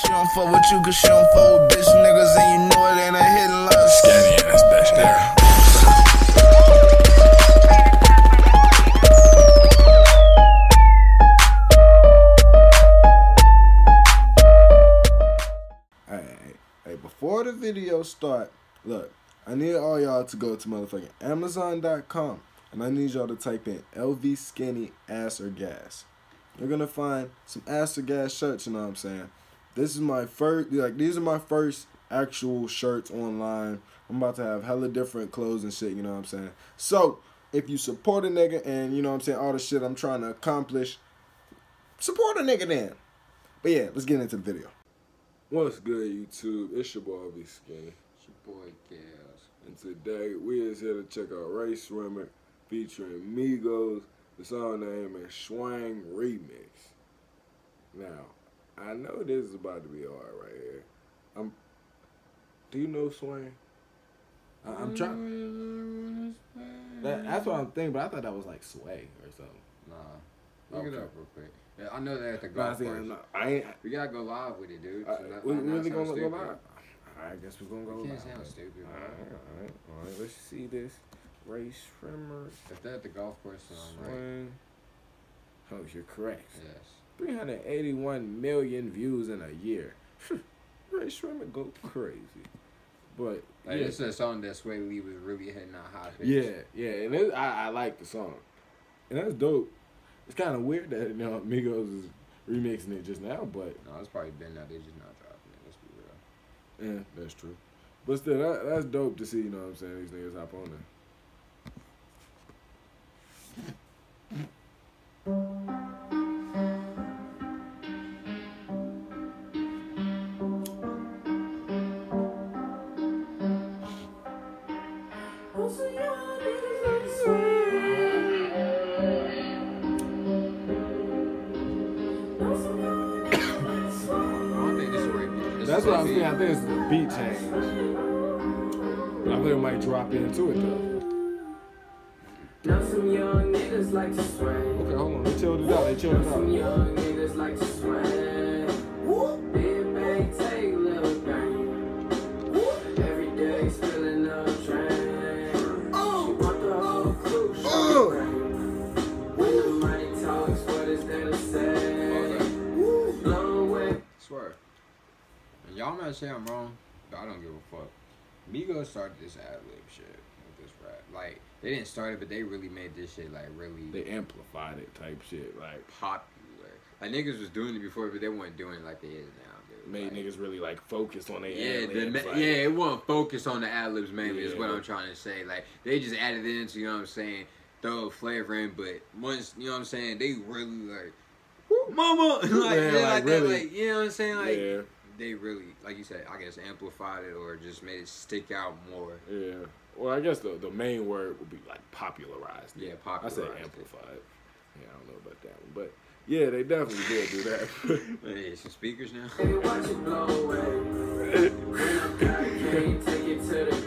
She don't fuck with you cause she don't fuck with bitch niggas and you know it ain't a hidden love. Scanny ass bitch there. Hey, hey, hey, before the video start, look, I need all y'all to go to motherfucking Amazon.com and I need y'all to type in LV Skinny Ass or Gas. You're gonna find some ass or gas shirts, you know what I'm saying? This is my first, like, these are my first actual shirts online. I'm about to have hella different clothes and shit, you know what I'm saying? So, if you support a nigga and, you know what I'm saying, all the shit I'm trying to accomplish, support a nigga then. But yeah, let's get into the video. What's good, YouTube? It's your boy, Be Skinny. It's your boy Gals. And today we is here to check out Rae Sremmurd featuring Migos. The song name is Swang Remix. Now, I know this is about to be hard right here. I'm. Do you know Swang? I, I'm trying. Mm, that, that's what I'm thinking, but I thought that was like Sway or something. Nah. Look it up real quick. Yeah, I know that at the golf think- course. I ain't. We gotta go live with it, dude. I, So not- we not really gonna go stupid. live. I guess we're gonna go You live. can't sound stupid. Alright, alright, alright. Let's see this. Rae Sremmurd. If they're at the golf course, then I'm right. Oh, you're correct. Yes. 381 million views in a year. Rae Sremmurd go crazy. But Like, yeah, is a song that Swae Lee was really hitting on high pitch. yeah, yeah, and it, I, I like the song, and that's dope. It's kind of weird that you know Migos is remixing it just now, but No, it's probably been out. They just not dropping it. Let's be real. yeah, that's true. But still, that, that's dope to see. You know what I'm saying? These niggas hop on there. That's what I'm saying. I think it's the beat change. I think it might drop into it though. Now some young niggas like to sway. Okay, hold on. They chilled it out. They chilled it Some out. young niggas like to sway. Big y'all might say I'm wrong, but I don't give a fuck. Migos started this ad lib shit with this rap. Like they didn't start it, but they really made this shit like really They amplified it type shit. Like popular. Like niggas was doing it before, but they weren't doing it like they is now. Dude. made Like, niggas really like focus on their Yeah, the, like- yeah, it wasn't focused on the ad libs mainly. Is what I'm trying to say. Like they just added it into, you know what I'm saying, throw a flavor in. But once, you know what I'm saying, they really like, "Woo, mama, like, Yeah, yeah, like, like, that, really. like you know what I'm saying, like yeah, they really, like you said, I guess amplified it or just made it stick out more. yeah. Well, I guess the the main word would be like popularized. it. Yeah, I say popularized it. amplified. Yeah, I don't know about that one, but yeah, they definitely did do that. Hey, some speakers now.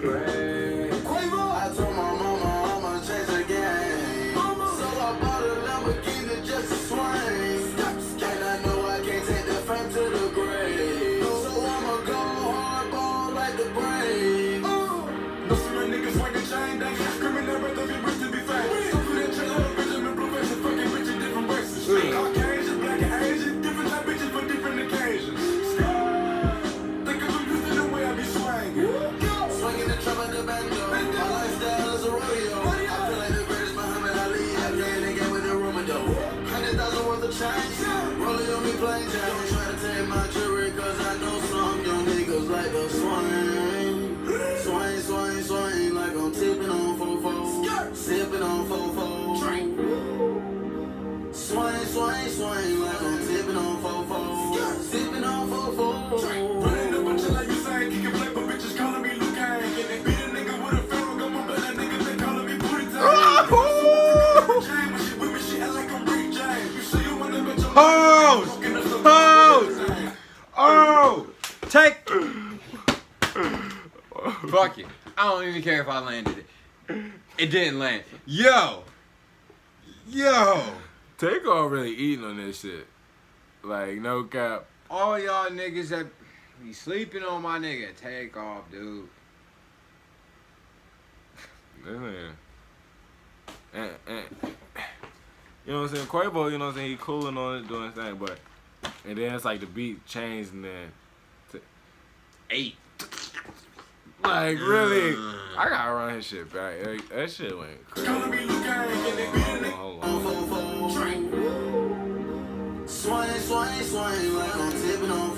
Rolling Take. Fuck it. I don't even care if I landed it. It didn't land. Yo, yo. Takeoff really eating on this shit. Like no cap. all y'all niggas that be sleeping on my nigga, Takeoff, dude. This nigga. And, and, you know what I'm saying? Quavo, you know what I'm saying? He cooling on it, doing his thing, but and then it's like the beat changed and then Eight. like really, I gotta run his shit back. Like, that shit went crazy. Calling me Luke Gang. Hold on, hold on. Swing, swing, swing, like I'm tipping on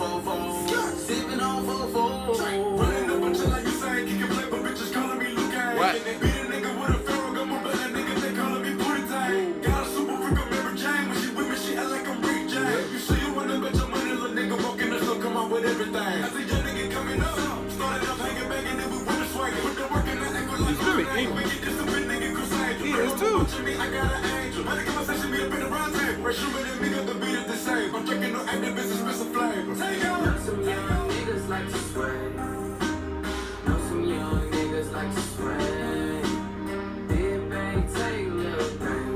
is the same. I'm drinking no activists, it's Mr. Flavor. Take out. Know some young niggas like to sway. Know some young niggas like to sway. Big bang, take little thing.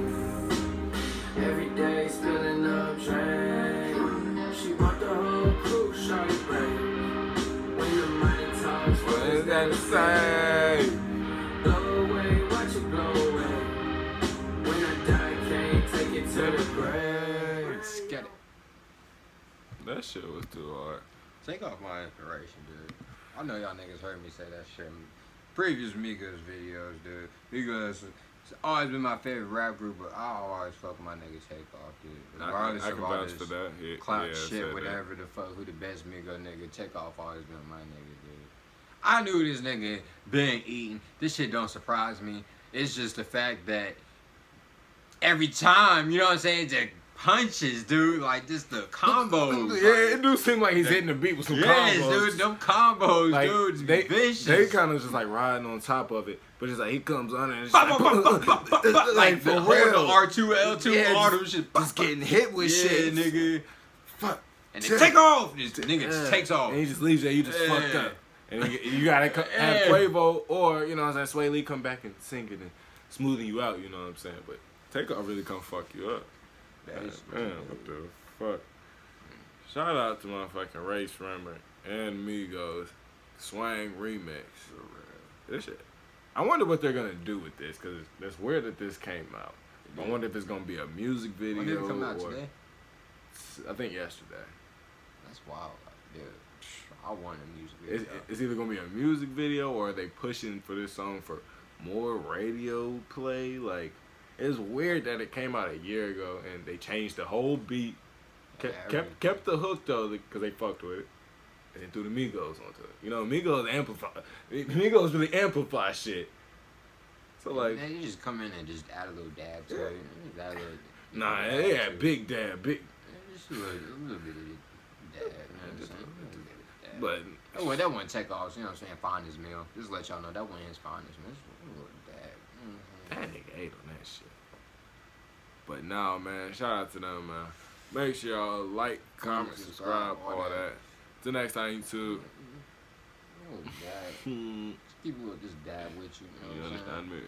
Every day spilling up drain. She want the whole crew, shawty brain. When the money talks, what What is is that that to say? That shit was too hard. Takeoff my inspiration, dude. I know y'all niggas heard me say that shit in previous Migos videos, dude. Migos it's always been my favorite rap group, but I always fuck my nigga Takeoff, dude. I, Regardless I can of all this for that. Yeah, clout yeah, shit, said that. whatever the fuck, who the best Migo nigga, Takeoff always been my nigga, dude. I knew this nigga been eating. This shit don't surprise me. It's just the fact that every time, you know what I'm saying, the punches, dude, like just the combos. like- Yeah, it do seem like he's hitting the beat with some Yes, combos. dude, them combos, like dude, they, vicious. they kind of just like riding on top of it, but it's like he comes on and it's Bah, like, bah, bah, like for the real. R two L two Yeah, just- them shit. just getting hit with yeah, shit, nigga. Fuck. And they take off. This nigga just takes off. And he just leaves you. You just Yeah. fucked up. And you, you gotta co- have Yeah. Quavo or you know I'm saying Swae Lee come back and sing it and smoothing you out. You know what I'm saying? But Takeoff really come fuck you up. Basically. Man, what the fuck? Shout out to motherfucking Rae Sremmurd and Migos Swang remix. This shit. I wonder what they're gonna do with this because it's weird that this came out. I wonder if it's gonna be a music video. When did it come out or, today? I think yesterday. That's wild, dude. I want a music It's, video. it's either gonna be a music video or are they pushing for this song for more radio play? Like, it's weird that it came out a year ago and they changed the whole beat. Kept Yeah, kept, kept the hook though because they fucked with it, and then threw the Migos onto it. You know, Migos amplify. Migos really amplify shit. So like, Man, you just come in and just add a little dab to it. Just add a little, nah, dab they had big dab, big, Yeah, Just a little, a little bit of dab. You know what I'm saying? A little bit of dab. but Oh, well, that one Takeoff. You know what I'm saying? Find his meal. Just let y'all know that one his find his meal. Just a little dab. Mhm. That nigga ate on that shit. But nah, man, shout out to them, man. Make sure y'all like, comment, subscribe, all that. Till next time, YouTube. Oh, dab. Hmm, People will just dab with you. You know you what I'm saying? understand me?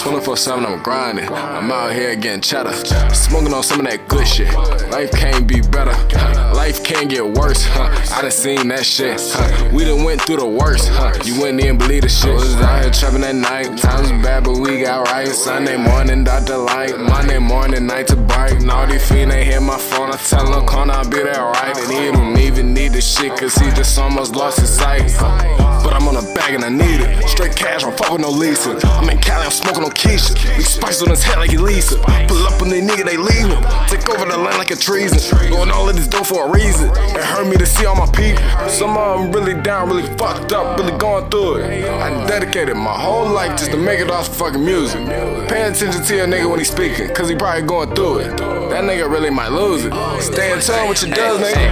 24 7, I'm grinding. I'm out here getting cheddar. Smoking on some of that good shit. Life can't be better. Life can't get worse. Huh. I done seen that shit. Huh. We done went through the worst. Huh. You wouldn't even believe the shit. I Was out here trapping at night. Times bad, but we got right. Sunday morning, Dr. Light. Monday morning, night to bright. All these ain't hit my phone. I tell them, come I'll be there right. And he don't even need the shit, cause he just almost lost his sight. But I'm on a bag and I need it. Straight cash, I'm fucking no leasing. I'm in Cali, I'm smoking on Keisha. Big spice on his head like he Lisa. Pull up on the nigga, they leave him. Take over the land like a treason. Going all of this dough for a reason. It hurt me to see all my people. Some of them really down, really fucked up, really going through it. I dedicated my whole life just to make it off some fucking music. Pay attention to your nigga when he speaking, cause he probably going through it. That nigga really might lose it. Stay in tune with your does, nigga.